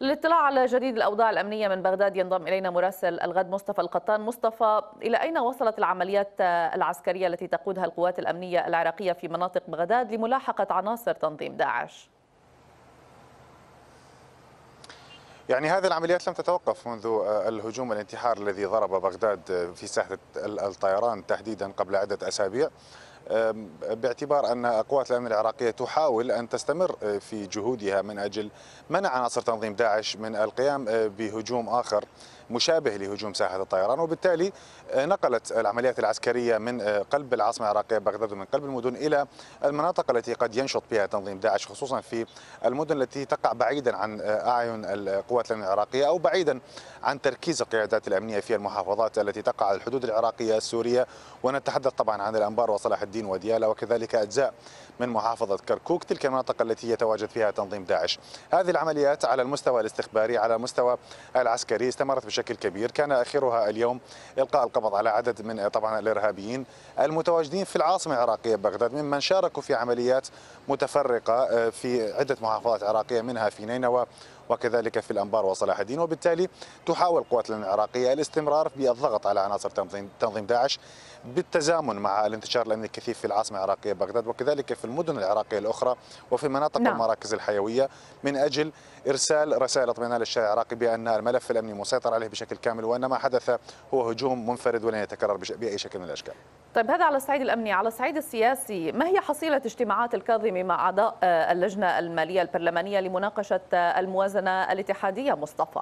للاطلاع على جديد الأوضاع الأمنية من بغداد ينضم إلينا مراسل الغد مصطفى القطان مصطفى إلى أين وصلت العمليات العسكرية التي تقودها القوات الأمنية العراقية في مناطق بغداد لملاحقة عناصر تنظيم داعش؟ يعني هذه العمليات لم تتوقف منذ الهجوم الانتحار الذي ضرب بغداد في ساحة الطيران تحديدا قبل عدة أسابيع باعتبار أن قوات الأمن العراقية تحاول أن تستمر في جهودها من أجل منع عناصر تنظيم داعش من القيام بهجوم آخر. مشابه لهجوم ساحة الطيران وبالتالي نقلت العمليات العسكرية من قلب العاصمة العراقية بغداد ومن قلب المدن إلى المناطق التي قد ينشط بها تنظيم داعش خصوصا في المدن التي تقع بعيدا عن أعين القوات الأمن العراقية أو بعيدا عن تركيز القيادات الأمنية في المحافظات التي تقع على الحدود العراقية السورية. ونتحدث طبعا عن الأنبار وصلاح الدين وديالى وكذلك أجزاء من محافظة كركوك تلك المناطق التي يتواجد فيها تنظيم داعش. هذه العمليات على المستوى الاستخباري على المستوى العسكري استمرت بشكل كبير. كان آخرها اليوم إلقاء القبض على عدد من طبعا الإرهابيين المتواجدين في العاصمة العراقية بغداد ممن شاركوا في عمليات متفرقة في عدة محافظات عراقية منها في نينوى وكذلك في الأنبار وصلاح الدين وبالتالي تحاول القوات العراقية الاستمرار بالضغط على عناصر تنظيم داعش بالتزامن مع الانتشار الأمني الكثيف في العاصمة العراقية بغداد وكذلك في المدن العراقية الأخرى وفي مناطق نعم. المراكز الحيوية من أجل إرسال رسائل اطمئنان للشارع العراقي بأن الملف الأمني مسيطر عليه بشكل كامل وأن ما حدث هو هجوم منفرد ولن يتكرر بأي شكل من الأشكال طيب هذا على الصعيد الأمني على الصعيد السياسي ما هي حصيلة اجتماعات الكاظمي مع أعضاء اللجنة المالية البرلمانية لمناقشة الموازنة الاتحادية مصطفى؟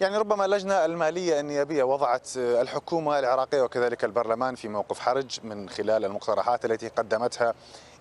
يعني ربما اللجنة المالية النيابية وضعت الحكومة العراقية وكذلك البرلمان في موقف حرج من خلال المقترحات التي قدمتها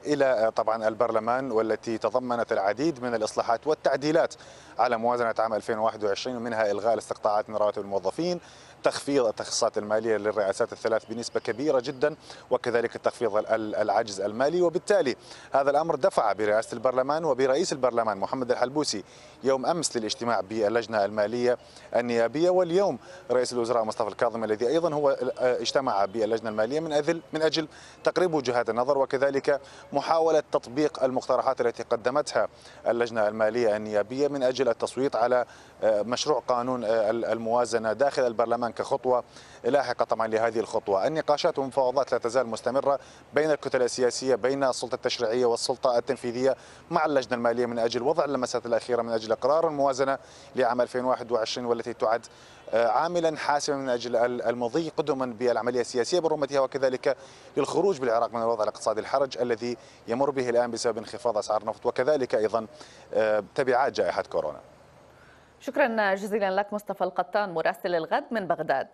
إلى طبعا البرلمان والتي تضمنت العديد من الإصلاحات والتعديلات على موازنة عام 2021 ومنها إلغاء الاستقطاعات من رواتب الموظفين تخفيض التخصيصات المالية للرئاسات الثلاث بنسبة كبيرة جدا وكذلك تخفيض العجز المالي. وبالتالي هذا الأمر دفع برئاسة البرلمان وبرئيس البرلمان محمد الحلبوسي يوم أمس للاجتماع باللجنة المالية النيابية. واليوم رئيس الوزراء مصطفى الكاظم الذي أيضا هو اجتمع باللجنة المالية من أجل من أجل تقريب وجهات النظر وكذلك محاولة تطبيق المقترحات التي قدمتها اللجنة المالية النيابية من أجل التصويت على مشروع قانون الموازنة داخل البرلمان كخطوة لاحقة طبعا لهذه الخطوة. النقاشات والمفاوضات لا تزال مستمرة بين الكتل السياسية بين السلطة التشريعية والسلطة التنفيذية مع اللجنة المالية من أجل وضع اللمسات الأخيرة من أجل قرار الموازنة لعام 2021 والتي تعد عاملا حاسما من أجل المضي قدما بالعملية السياسية برمتها وكذلك للخروج بالعراق من الوضع الاقتصادي الحرج الذي يمر به الآن بسبب انخفاض أسعار النفط وكذلك أيضا تبعات جائحة كورونا. شكرا جزيلا لك مصطفى القطان مراسل الغد من بغداد